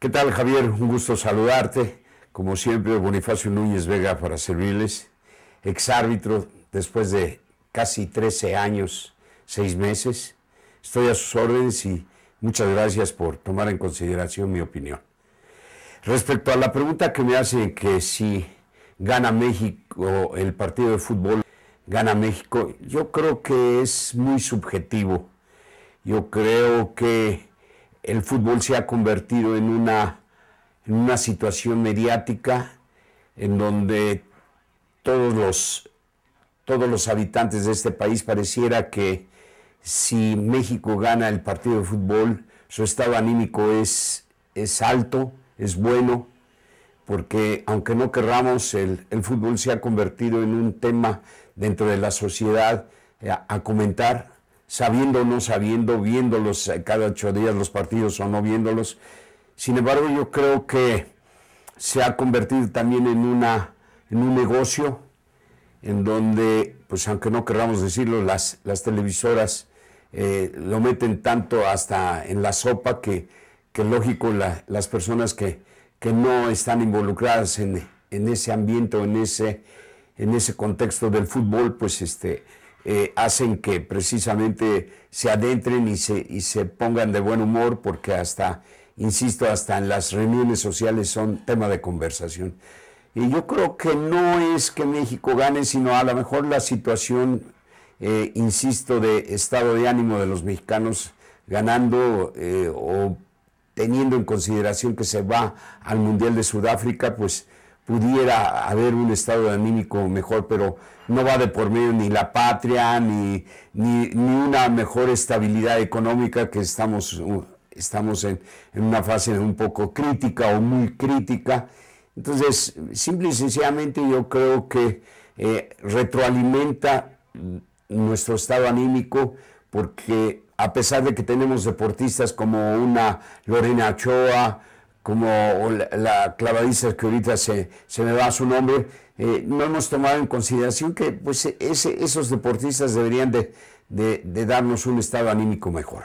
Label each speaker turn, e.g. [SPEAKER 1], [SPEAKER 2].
[SPEAKER 1] ¿Qué tal, Javier? Un gusto saludarte. Como siempre, Bonifacio Núñez Vega para servirles. Exárbitro después de casi 13 años, 6 meses. Estoy a sus órdenes y muchas gracias por tomar en consideración mi opinión. Respecto a la pregunta que me hacen que si gana México el partido de fútbol, gana México, yo creo que es muy subjetivo. Yo creo que el fútbol se ha convertido en una, en una situación mediática en donde todos los, todos los habitantes de este país pareciera que si México gana el partido de fútbol, su estado anímico es, es alto, es bueno, porque aunque no querramos, el, el, fútbol se ha convertido en un tema dentro de la sociedad a, a comentar sabiendo o no sabiendo, viéndolos eh, cada ocho días los partidos o no viéndolos. Sin embargo, yo creo que se ha convertido también en, una, en un negocio en donde, pues aunque no queramos decirlo, las, las televisoras eh, lo meten tanto hasta en la sopa que, que lógico las personas que, que, no están involucradas en, en ese ambiente o en ese, en ese contexto del fútbol, pues este, eh, hacen que precisamente se adentren y se, y se pongan de buen humor porque hasta, insisto, hasta en las reuniones sociales son tema de conversación. Y yo creo que no es que México gane, sino a lo mejor la situación, eh, insisto, de estado de ánimo de los mexicanos ganando eh, o teniendo en consideración que se va al Mundial de Sudáfrica, pues pudiera haber un estado anímico mejor, pero no va de por medio ni la patria, ni, ni, una mejor estabilidad económica, que estamos, estamos en, una fase un poco crítica o muy crítica. Entonces, simple y sencillamente yo creo que eh, retroalimenta nuestro estado anímico porque a pesar de que tenemos deportistas como una Lorena Ochoa, como la, clavadiza que ahorita se, se, me va su nombre, eh, no hemos tomado en consideración que pues, ese, esos deportistas deberían de, de darnos un estado anímico mejor.